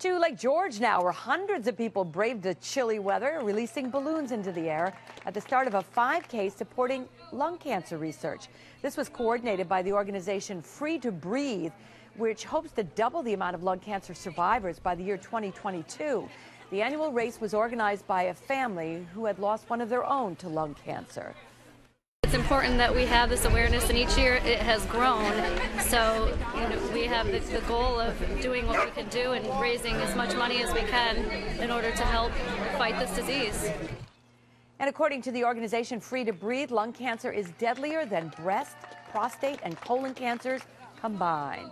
To Lake George now, where hundreds of people braved the chilly weather, releasing balloons into the air at the start of a 5K supporting lung cancer research. This was coordinated by the organization Free to Breathe, which hopes to double the amount of lung cancer survivors by the year 2022. The annual race was organized by a family who had lost one of their own to lung cancer. It's important that we have this awareness, and each year it has grown. So, you know, we have the, the, goal of doing what we can do and raising as much money as we can in order to help fight this disease. And according to the organization Free to Breathe, lung cancer is deadlier than breast, prostate, and colon cancers combined.